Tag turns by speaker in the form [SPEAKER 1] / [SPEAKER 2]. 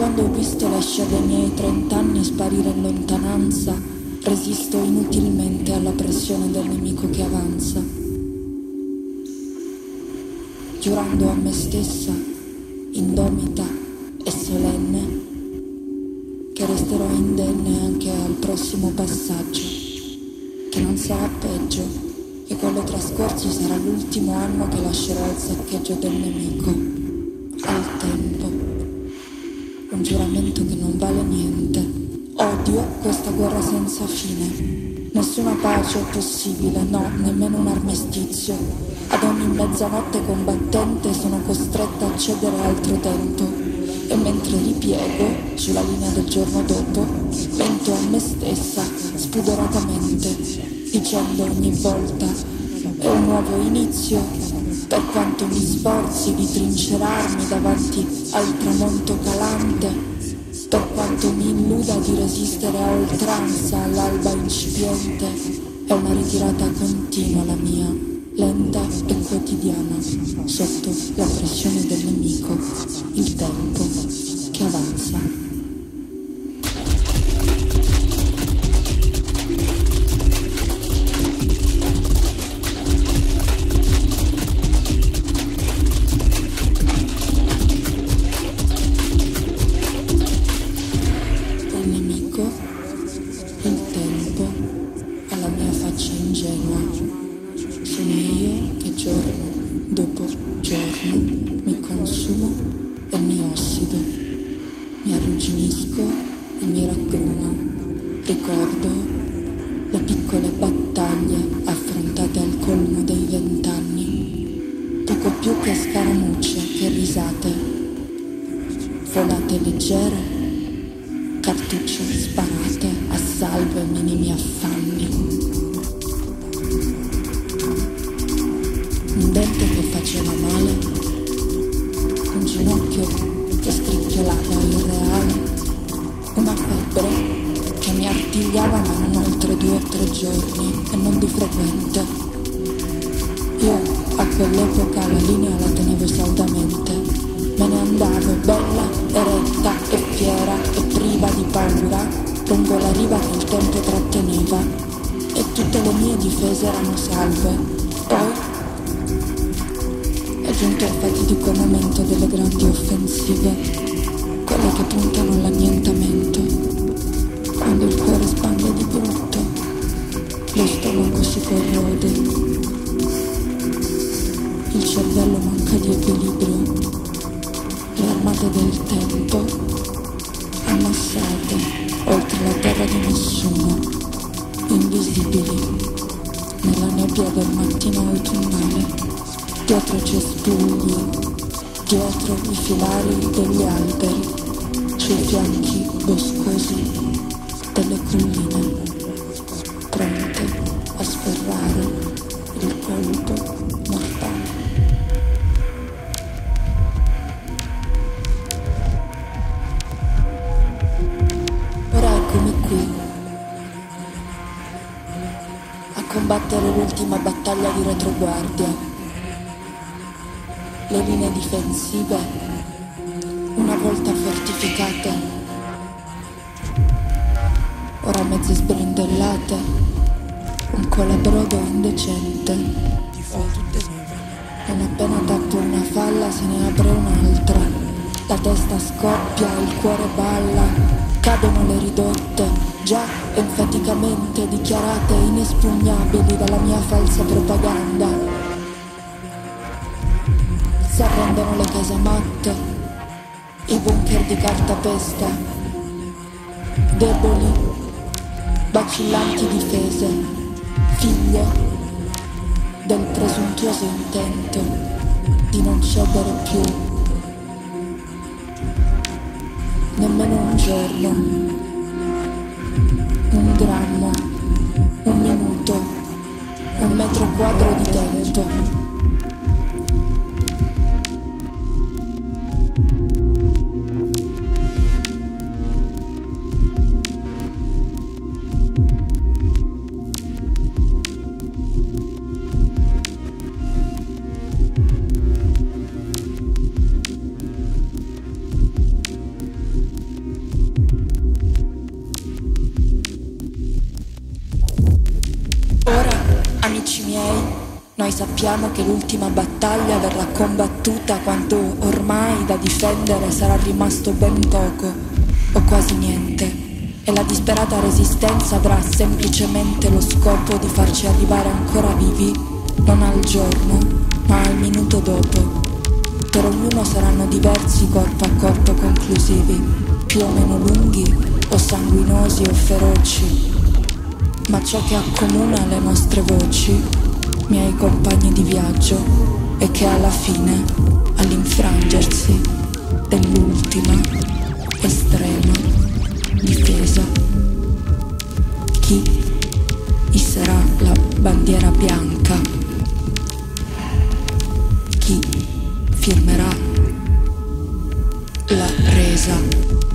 [SPEAKER 1] quando ho visto la scia dei miei trent'anni sparire in lontananza, resisto inutilmente alla pressione del nemico che avanza. Giurando a me stessa, indomita e solenne, che resterò indenne anche al prossimo passaggio, che non sarà peggio, che quello trascorso sarà l'ultimo anno che lascerò al saccheggio del nemico, al tempo, guerra senza fine. Nessuna pace è possibile, no, nemmeno un armistizio. Ad ogni mezzanotte combattente sono costretta a cedere altro tempo e mentre ripiego sulla linea del giorno dopo, mento a me stessa spudoratamente, dicendo ogni volta è un nuovo inizio, per quanto mi sforzi di trincerarmi davanti al tramonto calante, illuda di resistere a oltranza all'alba incipiente, è una ritirata continua la mia lenta e quotidiana, sotto la pressione del faccia ingenua, sono io che giorno dopo giorno mi consumo e mi ossido, mi arrugginisco e mi raggrumo, ricordo le piccole battaglie affrontate al colmo dei vent'anni, poco più che scaramucce che risate, volate leggere cartucce sparate a salve minimi affanni. faceva male, un ginocchio che scricchiolava irreale, una febbre che mi artigliava ma non oltre due o tre giorni e non di frequente. Io a quell'epoca la linea la tenevo saldamente, me ne andavo bella, eretta e fiera e priva di paura, lungo la riva che il tempo tratteneva e tutte le mie difese erano salve. Poi giunto a fasi di guernamento delle grandi offensive, quelle che puntano all'annientamento, quando il cuore spande di brutto, lo stomaco si corrode, il cervello manca di equilibrio, le armate del tempo, ammassate oltre la terra di nessuno, invisibili nella nebbia del mattino autunnale dietro i cespugli, dietro i filari degli alberi, sui fianchi boscosi delle colline, pronte a sferrare il colpo mortale. Ora eccomi qui, a combattere l'ultima battaglia di retroguardia le linee difensive, una volta fortificate, ora mezze sbrindellate, un colabrodo indecente. Non appena tappa una falla se ne apre un'altra, la testa scoppia, il cuore balla, cadono le ridotte, già enfaticamente dichiarate inespugnabili dalla mia falsa propaganda si arrendono le case matte, i bunker di carta cartapesta, deboli, vacillanti difese, figlie del presuntuoso intento di non cedere più, nemmeno un giorno, un dramma, un minuto, un metro quadro di tempo. Amici miei, noi sappiamo che l'ultima battaglia verrà combattuta quando ormai da difendere sarà rimasto ben poco o quasi niente e la disperata resistenza avrà semplicemente lo scopo di farci arrivare ancora vivi, non al giorno, ma al minuto dopo. Per ognuno saranno diversi corpo a corpo conclusivi, più o meno lunghi o sanguinosi o feroci, ma ciò che accomuna le nostre voci, miei compagni di viaggio, è che alla fine, all'infrangersi dell'ultima, estrema difesa, chi isserà la bandiera bianca, chi firmerà la resa.